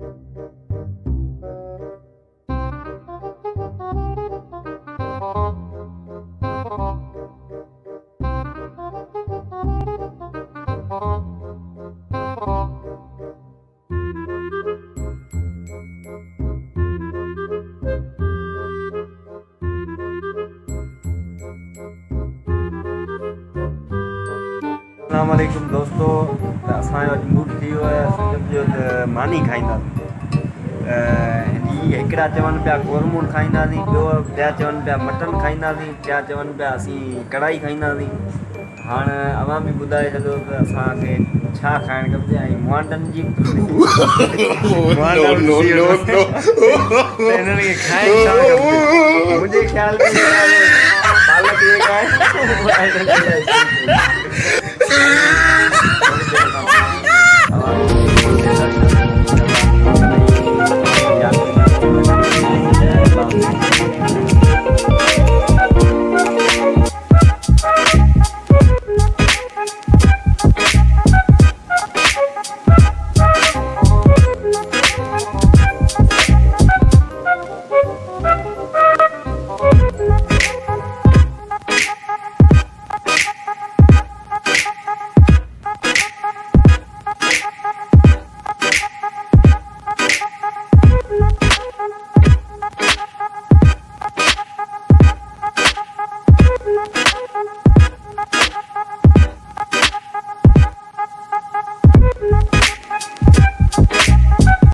Thank you. अलकुम दोस्तों। असांजो अॼु मूड थी वियो आहे सम्झो त मानी खाईंदासीं हिकिड़ा चवनि पिया कोरमूर खाईंदासीं ॿियो ॿिया चवनि पिया मटन खाईंदासीं ॿिया चवनि पिया असीं कढ़ाई खाईंदासीं हाणे अवां बि ॿुधाए छॾियो त असांखे छा खाइणु ऐं मुआंडनि जी। मुंहिंजे ख़्याल में